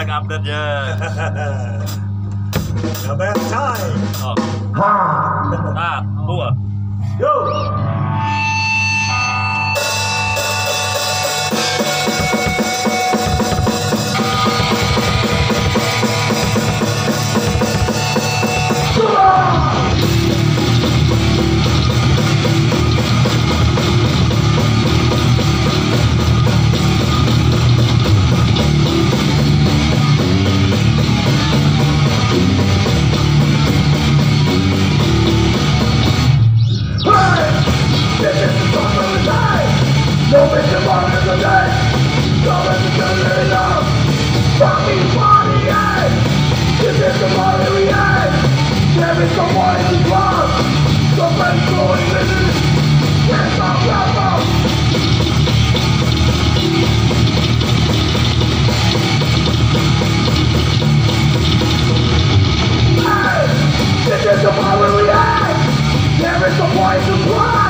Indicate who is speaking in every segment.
Speaker 1: back updatenya.
Speaker 2: Gak time. Oh. This is the song of the. No bitch about it today. No bitch about it today. Fucking party, eh? This is the party we had. There is no party to club. No bitch going in it. Hands up, hands this is the party we had. There is no party to.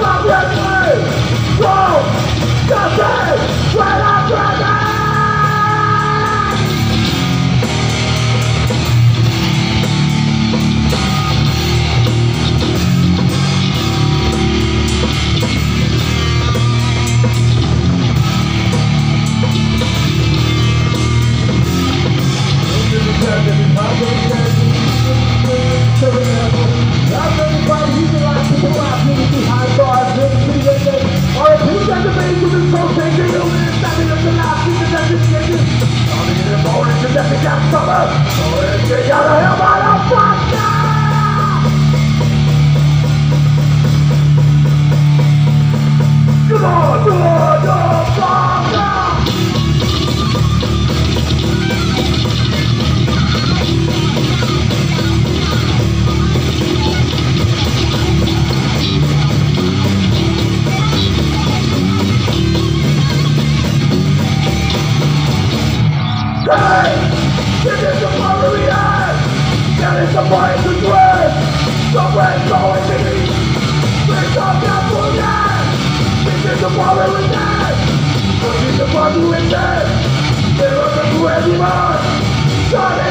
Speaker 2: Jump up, is a place to dream The rest always needs Please don't get polluted This is the power we need This is the power we need There is a great demand Johnny